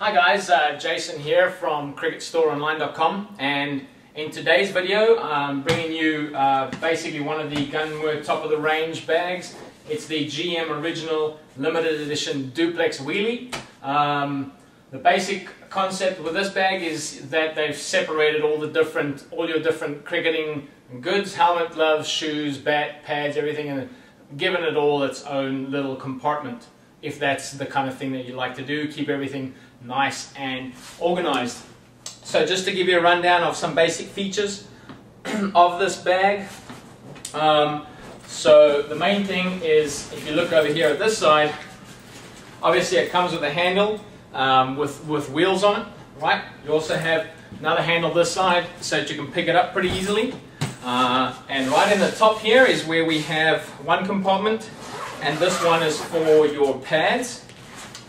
Hi guys, uh, Jason here from cricketstoreonline.com and in today's video I'm bringing you uh, basically one of the Gunn & Moore top of the range bags. It's the GM Original Limited Edition Duplex Wheelie. Um, the basic concept with this bag is that they've separated all the different, all your different cricketing goods, helmet, gloves, shoes, bat, pads, everything and given it all its own little compartment if that's the kind of thing that you like to do, keep everything nice and organized. So just to give you a rundown of some basic features of this bag. Um, so the main thing is, if you look over here at this side, obviously it comes with a handle um, with, with wheels on it, right? You also have another handle this side so that you can pick it up pretty easily. Uh, and right in the top here is where we have one compartment and this one is for your pads.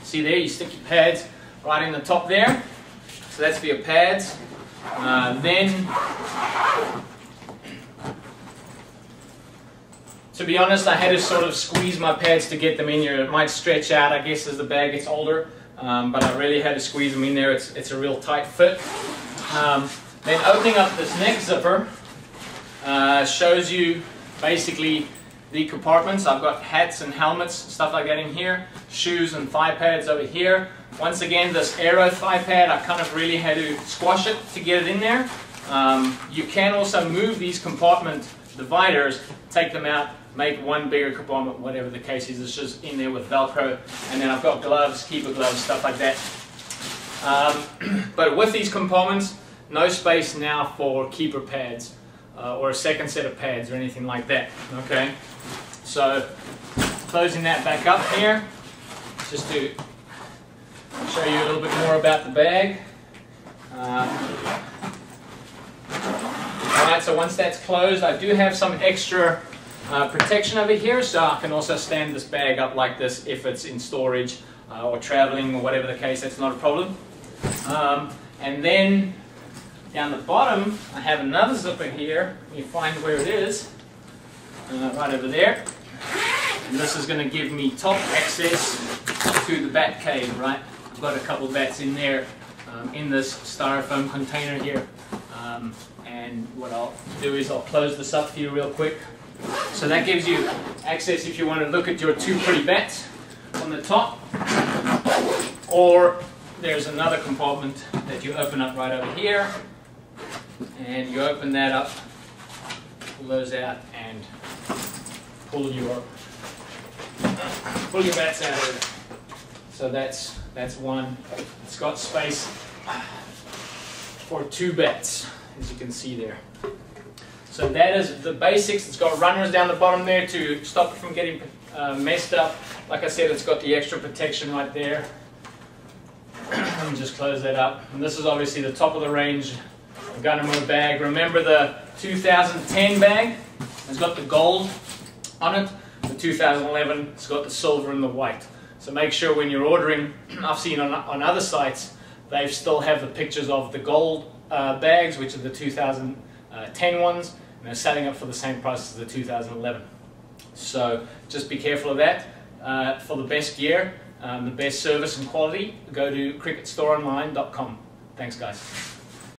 See there, you stick your pads right in the top there. So that's for your pads. Uh, then, to be honest, I had to sort of squeeze my pads to get them in here. It might stretch out, I guess, as the bag gets older, um, but I really had to squeeze them in there. It's, it's a real tight fit. Um, then opening up this next zipper uh, shows you basically the compartments. I've got hats and helmets, stuff like that in here, shoes and thigh pads over here. Once again, this Aero thigh pad, I kind of really had to squash it to get it in there. Um, you can also move these compartment dividers, take them out, make one bigger compartment, whatever the case is. It's just in there with Velcro. And then I've got gloves, keeper gloves, stuff like that. Um, but with these compartments, no space now for keeper pads uh, or a second set of pads or anything like that. Okay. So closing that back up here, just to show you a little bit more about the bag. Uh, Alright, so once that's closed, I do have some extra uh, protection over here, so I can also stand this bag up like this if it's in storage uh, or traveling or whatever the case, that's not a problem. Um, and then down the bottom, I have another zipper here. You find where it is, uh, right over there. And this is going to give me top access to the bat cave, right? I've got a couple bats in there um, in this styrofoam container here. Um, and what I'll do is I'll close this up for you real quick. So that gives you access if you want to look at your two pretty bats on the top. Or there's another compartment that you open up right over here. And you open that up, pull those out, and pull your pull your bats out of it. So that's that's one. It's got space for two bats, as you can see there. So that is the basics. It's got runners down the bottom there to stop it from getting uh, messed up. Like I said, it's got the extra protection right there. Let me just close that up. And this is obviously the top of the range Gunner bag. Remember the 2010 bag? It's got the gold on it. The 2011, it's got the silver and the white. So make sure when you're ordering, I've seen on, on other sites, they still have the pictures of the gold uh, bags, which are the 2010 ones, and they're selling it for the same price as the 2011. So just be careful of that. Uh, for the best gear, um, the best service and quality, go to cricketstoreonline.com. Thanks guys.